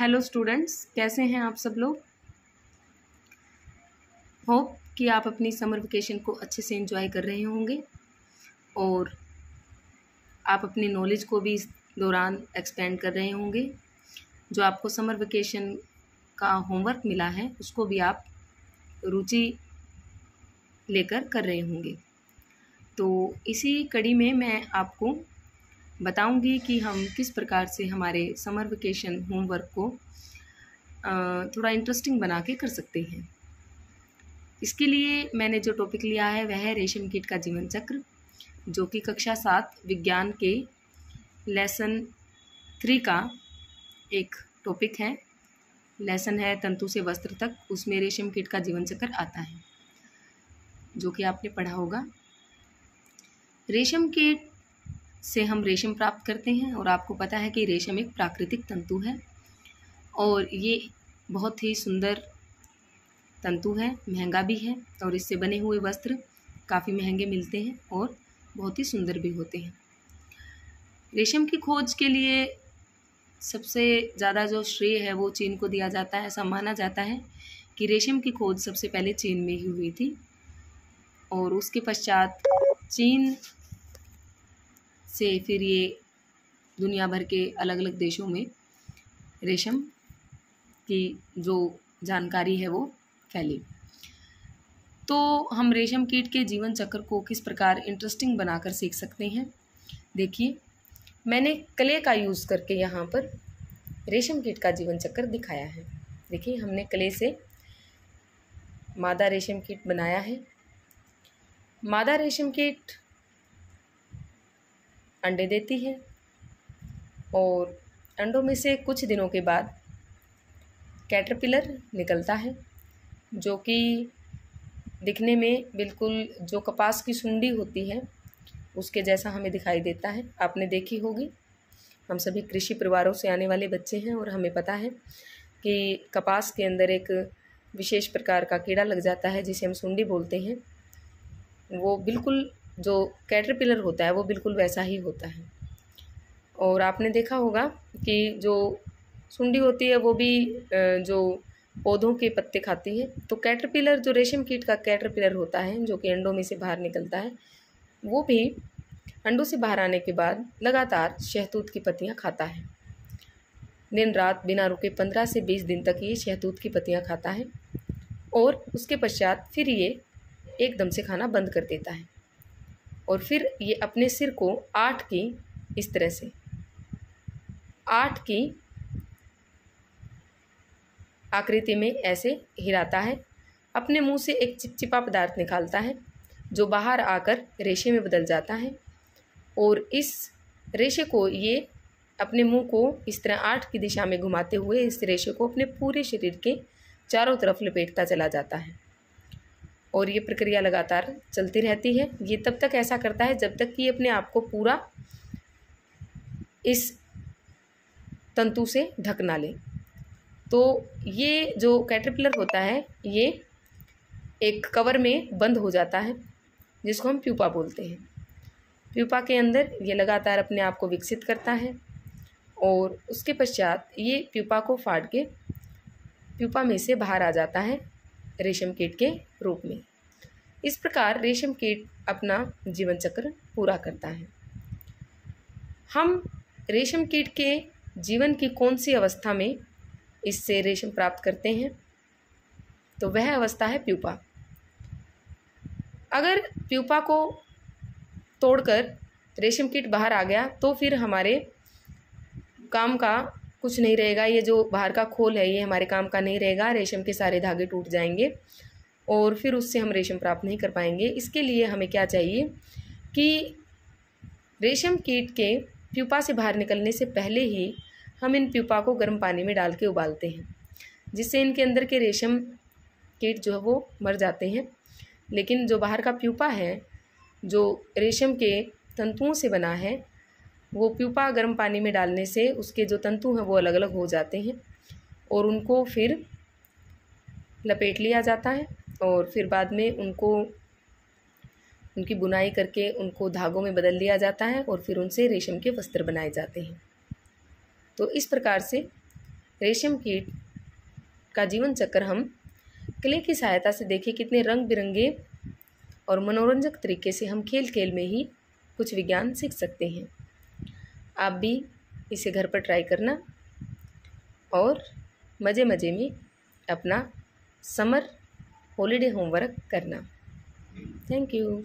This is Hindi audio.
हेलो स्टूडेंट्स कैसे हैं आप सब लोग? होप कि आप अपनी समर वेकेशन को अच्छे से एंजॉय कर रहे होंगे और आप अपनी नॉलेज को भी इस दौरान एक्सपेंड कर रहे होंगे। जो आपको समर वेकेशन का होमवर्क मिला है, उसको भी आप रुचि लेकर कर रहे होंगे। तो इसी कड़ी में मैं आपको बताऊँगी कि हम किस प्रकार से हमारे समर वेकेशन होमवर्क को थोड़ा इंटरेस्टिंग बना के कर सकते हैं। इसके लिए मैंने जो टॉपिक लिया है, वह है रेशम कीट का जीवन चक्र, जो कि कक्षा सात, विज्ञान के लेसन थ्री का एक टॉपिक है। लेसन है तंतु से वस्त्र तक, उसमें रेशम कीट का जीवन चक्र आता है, जो कि आपने पढ़ा होगा। रेशम कीट से हम रेशम प्राप्त करते हैं और आपको पता है कि रेशम एक प्राकृतिक तंतु है और ये बहुत ही सुंदर तंतु है, महँगा भी है और इससे बने हुए वस्त्र काफ़ी महँगे मिलते हैं और बहुत ही सुंदर भी होते हैं। रेशम की खोज के लिए सबसे ज़्यादा जो श्रेय है वो चीन को दिया जाता है, ऐसा माना जाता है कि रेशम की खोज सबसे पहले चीन में ही हुई थी और उसके पश्चात चीन से फिर ये दुनिया भर के अलग अलग देशों में रेशम की जो जानकारी है वो फैली। तो हम रेशम कीट के जीवन चक्र को किस प्रकार इंटरेस्टिंग बनाकर सीख सकते हैं? देखिए, मैंने क्ले का यूज़ करके यहाँ पर रेशम कीट का जीवन चक्र दिखाया है। देखिए, हमने क्ले से मादा रेशम कीट बनाया है। मादा रेशम कीट अंडे देती है। और अंडों में से कुछ दिनों के बाद कैटरपिलर निकलता है, जो कि दिखने में बिल्कुल जो कपास की सुंडी होती है, उसके जैसा हमें दिखाई देता है। आपने देखी होगी। हम सभी कृषि परिवारों से आने वाले बच्चे हैं और हमें पता है कि कपास के अंदर एक विशेष प्रकार का कीड़ा लग जाता है, जिसे हम सुंडी बोलते हैं। वो बिल्कुल जो कैटरपिलर होता है वो बिल्कुल वैसा ही होता है। और आपने देखा होगा कि जो सुंडी होती है वो भी जो पौधों के पत्ते खाती है। तो कैटरपिलर, जो रेशम कीट का कैटरपिलर होता है, जो कि अंडों में से बाहर निकलता है, वो भी अंडों से बाहर आने के बाद लगातार शहतूत की पत्तियाँ खाता है। दिन रात बिना रुके पंद्रह से बीस दिन तक ये शहतूत की पत्तियाँ खाता है और उसके पश्चात फिर ये एकदम से खाना बंद कर देता है। और फिर ये अपने सिर को आठ की इस तरह से, आठ की आकृति में ऐसे हिलाता है। अपने मुँह से एक चिपचिपा पदार्थ निकालता है, जो बाहर आकर रेशे में बदल जाता है। और इस रेशे को, ये अपने मुँह को इस तरह आठ की दिशा में घुमाते हुए इस रेशे को अपने पूरे शरीर के चारों तरफ़ लपेटता चला जाता है। और ये प्रक्रिया लगातार चलती रहती है। ये तब तक ऐसा करता है जब तक कि अपने आप को पूरा इस तंतु से ढक ना ले। तो ये जो कैटरपिलर होता है, ये एक कवर में बंद हो जाता है, जिसको हम प्यूपा बोलते हैं। प्यूपा के अंदर ये लगातार अपने आप को विकसित करता है और उसके पश्चात ये प्यूपा को फाड़ के प्यूपा में से बाहर आ जाता है। रेशम कीट के रूप में। इस प्रकार रेशम कीट अपना जीवन चक्र पूरा करता है। हम रेशम कीट के जीवन की कौन सी अवस्था में इससे रेशम प्राप्त करते हैं? तो वह अवस्था है प्यूपा। अगर प्यूपा को तोड़कर रेशम कीट बाहर आ गया तो फिर हमारे काम का कुछ नहीं रहेगा, ये जो बाहर का खोल है, ये हमारे काम का नहीं रहेगा, रेशम के सारे धागे टूट जाएँगे और फिर उससे हम रेशम प्राप्त नहीं कर पाएँगे। इसके लिए हमें क्या चाहिए कि रेशम कीट के प्यूपा से बाहर निकलने से पहले ही हम इन प्यूपा को गर्म पानी में डाल के उबालते हैं, जिससे इनके अंदर के रेशम कीट जो है वो मर जाते हैं। लेकिन जो बाहर का प्यूपा है, जो रेशम के तंतुओं से बना है वो प्यूपा गर्म पानी में डालने से उसके जो तंतु हैं वो अलग अलग हो जाते हैं और उनको फिर लपेट लिया जाता है और फिर बाद में उनको, उनकी बुनाई करके उनको धागों में बदल लिया जाता है और फिर उनसे रेशम के वस्त्र बनाए जाते हैं। तो इस प्रकार से रेशम कीट का जीवन चक्र हम क्ले की सहायता से देखें कितने रंग बिरंगे और मनोरंजक तरीके से हम खेल खेल में ही कुछ विज्ञान सीख सकते हैं। आप भी इसे घर पर ट्राई करना और मज़े मज़े में अपना समर हॉलीडे होमवर्क करना। Thank you